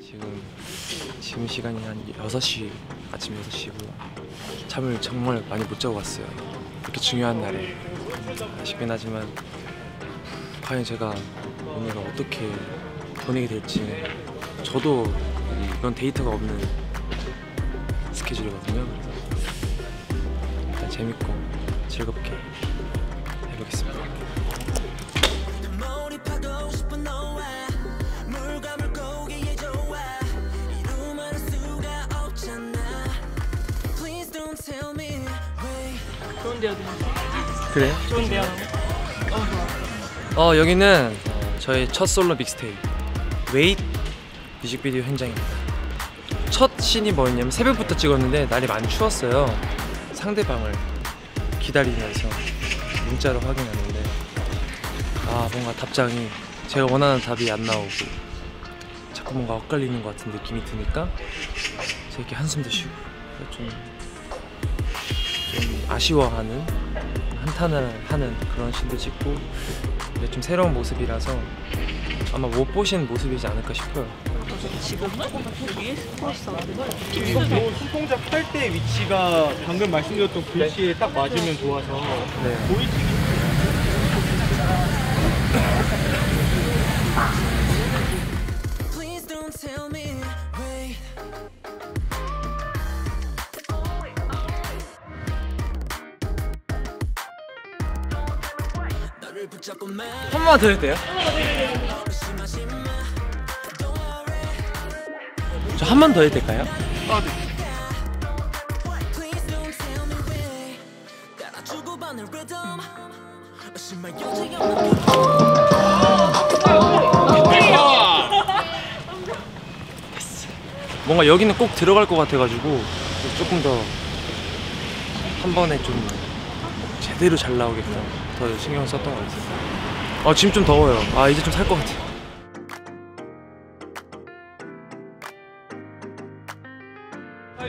지금 지금 시간이 한 6시 아침 6시고요. 잠을 정말 많이 못 자고 왔어요. 이렇게 중요한 날에 아쉽긴 하지만 과연 제가 오늘 어떻게 보내게 될지 저도 이건 데이터가 없는 스케줄이거든요. 그래서 일단 재밌고 즐겁게 해보겠습니다. 좋은데요, 그래? 좋은데요. 어 여기는 저희 첫 솔로 믹스테이프 웨잇 뮤직비디오 현장입니다. 첫 씬이 뭐였냐면 새벽부터 찍었는데 날이 많이 추웠어요. 상대방을 기다리면서 문자로 확인하는데 아 뭔가 답장이 제가 원하는 답이 안 나오고 자꾸 뭔가 엇갈리는 것 같은 느낌이 드니까 제가 이렇게 한숨도 쉬고 좀, 좀 아쉬워하는 한탄을 하는 그런 씬도 찍고 근데 좀 새로운 모습이라서 아마 못 보신 모습이지 않을까 싶어요. 지금은 여기 포스터 손동작 할 때 위치가 방금 말씀드렸던 글씨에 딱 맞으면 좋아서 네. 보이시기 번만 더 해도 돼요? 저 한 번 더 해도 될까요? 심할 여지 없는 뭔가 여기는 꼭 들어갈 것 같아가지고 조금 더 한 번에 좀 제대로 잘 나오게끔 더 신경 썼던 것 같아요. 아 지금 좀 더워요. 아 이제 좀 살 것 같아.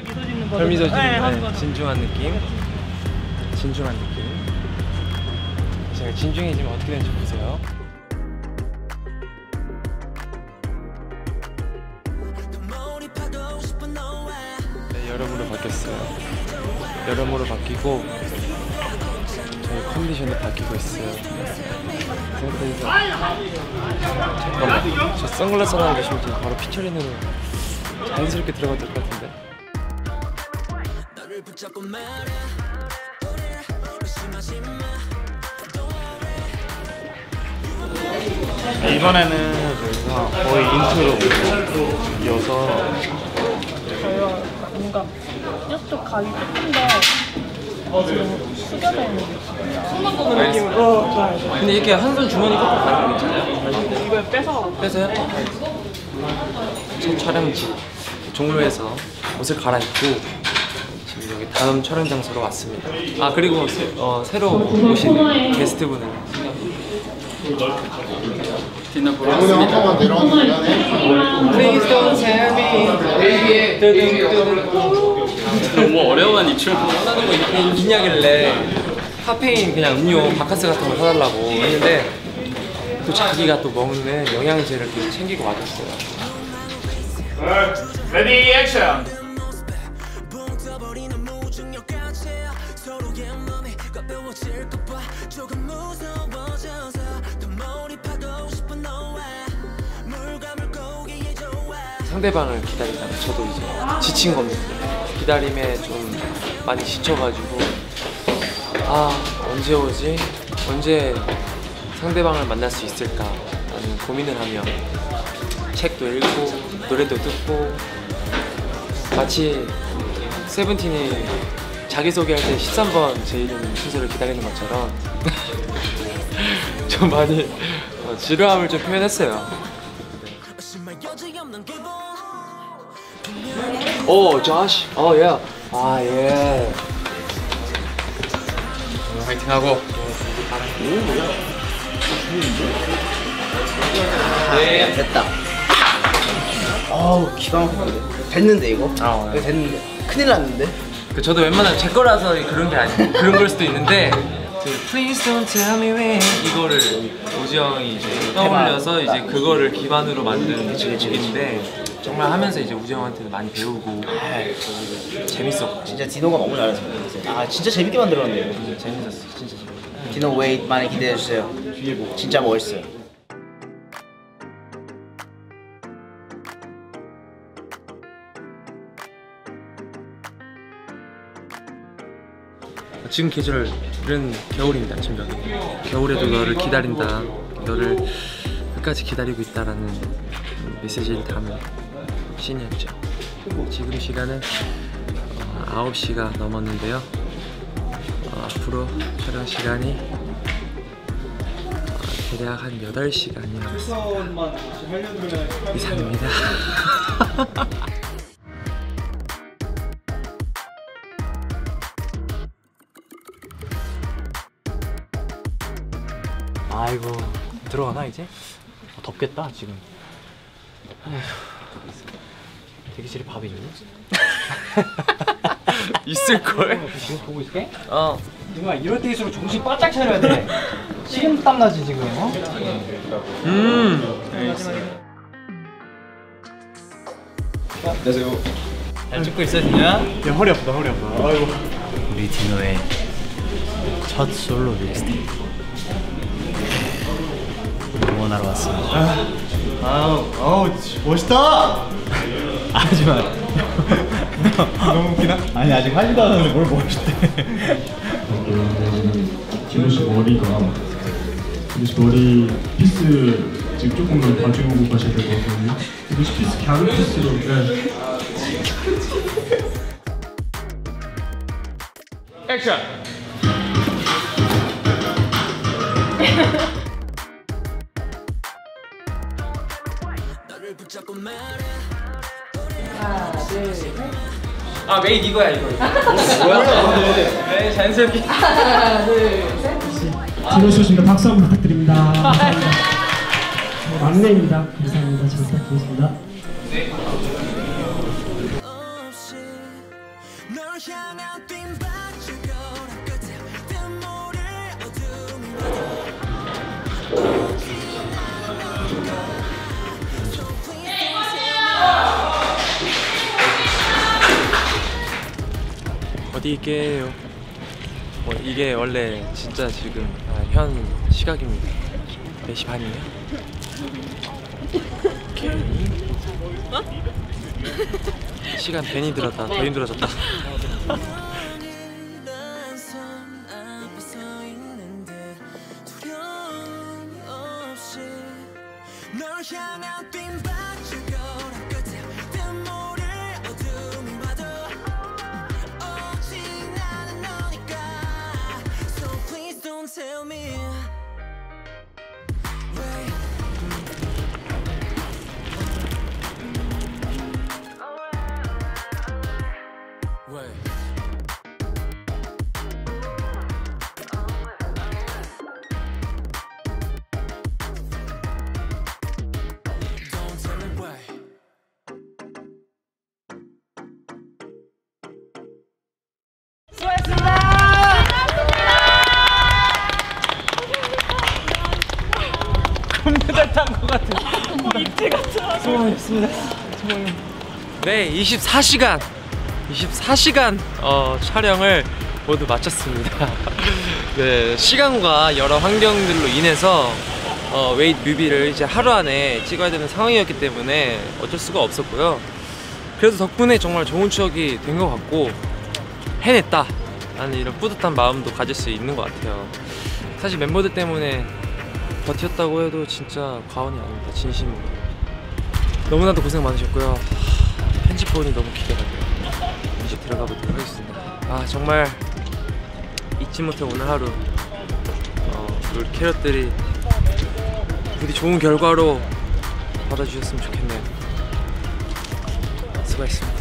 미소 짓는 거. 별미소 지 네, 거. 진중한 느낌. 진중한 느낌. 제가 진중해지면 어떻게 되는지 보세요. 네, 여름으로 바뀌었어요. 여름으로 바뀌고 저희 컨디션이 바뀌고 있어요. 잠깐만 저 선글라스 하나 계시면 제가 바로 피처링으로 자연스럽게 들어가도 될것 같은데. 말해 이번에는 저희가 거의 인트로 이어서 저희가 뭔가 이쪽 각이 조금 더 어. 근데 이렇게 한 손 주머니 꼭 가는 거 괜찮아요? 이걸 빼서 빼세요. 첫 촬영지 종로에서 옷을 갈아입고 지금 여기 다음 촬영 장소로 왔습니다. 아 그리고 새, 어, 새로 오신 게스트분을 디노 보러 왔습니다. Please don't tell me. 너무 어려운 이 춤. 원하는 거 있- 있냐길래 카페인 그냥 음료 박카스 같은 거 사달라고 했는데 또 자기가 또 먹는 영양제를 또 챙기고 와줬어요. Ready action! 상대방을 기다리다가 저도 이제 지친 겁니다. 기다림에 좀 많이 지쳐가지고 아 언제 오지? 언제 상대방을 만날 수 있을까 라는 고민을 하며 책도 읽고 노래도 듣고 마치 세븐틴이 자기소개할 때 13번 제 이름 순서를 기다리는 것처럼 좀 많이 어, 지루함을 좀 표현했어요. 오, 조시. 어, 예. 아, 예. 오늘 화이팅 하고. 네, 됐다. 아우 기가 막히네. 됐는데 이거? 아, 네. 이거 됐는데. 큰일 났는데. 그 저도 웬만하면 제 거라서 그런 게 아니 그런 걸 수도 있는데 그 Please don't tell me when 이거를 오지 형이 이제 떠올려서 이제 그거를 기반으로 만든 곡인데 정말 하면서 이제 우정한테도 많이 배우고 재밌었고 진짜 디노가 너무 잘했어요. 아 진짜 재밌게 만들었네요. 재밌었어 진짜 재밌었어. 디노 웨이트 많이 기대해 주세요. 진짜 멋있어요. 지금 계절은 겨울입니다 지금 겨울에도 너를 기다린다 너를 끝까지 기다리고 있다라는 메시지를 담은 씬이었죠. 지금 시간은 어, 9시가 넘었는데요. 어, 앞으로 촬영 시간이 어, 대략 한 8시간이 남았습니다. 이상입니다. 아이고 들어가나 이제? 어, 덥겠다 지금. 아휴, 대기실에 밥이 있니? 있을걸? 지금 보고 있을게? 어 누가 이럴 때일수록 정신 바짝 차려야 돼 식은 땀 나지 지금 어? 음. 잘 찍고 있어 진짜? 야 허리 아프다 허리 아프다. 아이고. 우리 디노의 첫 솔로 믹스테이프 응원하러 왔습니다 아우 아우 멋있다. 하지만 너무 웃기나? 아니 아직 하지도 않았는데 뭘 멋있대 디노 씨 머리가 디노 씨 머리 peace 지금 조금만 봐주고 가셔야 될 것 같거든요. 디노 씨 peace 갸루 peace로 네. 말해 아 메인 이거야 이거 뭐야? 네 자연스럽게 디노 씨 오십니다. 박수 한번 부탁드립니다. 감사합니다. 어, 막내입니다. 감사합니다. 잘 부탁드리겠습니다. 없 어디 있게요? 뭐 이게 원래 진짜 지금 아, 현 시각입니다. 4시 반이에요? 오케이. 시간 괜히 들었다. 더 힘들어졌다. tell me 네, 24시간, 24시간 어, 촬영을 모두 마쳤습니다. 네, 시간과 여러 환경들로 인해서 어, 웨이트 뮤비를 이제 하루 안에 찍어야 되는 상황이었기 때문에 어쩔 수가 없었고요. 그래도 덕분에 정말 좋은 추억이 된 것 같고 해냈다 라는 이런 뿌듯한 마음도 가질 수 있는 것 같아요. 사실 멤버들 때문에 버텼다고 해도 진짜 과언이 아닙니다. 진심으로. 너무나도 고생 많으셨고요. 편집본이 너무 기대가 돼요. 이제 들어가 보도록 하겠습니다. 아 정말 잊지 못할 오늘 하루 어, 우리 캐럿들이 부디 좋은 결과로 받아주셨으면 좋겠네요. 수고했습니다.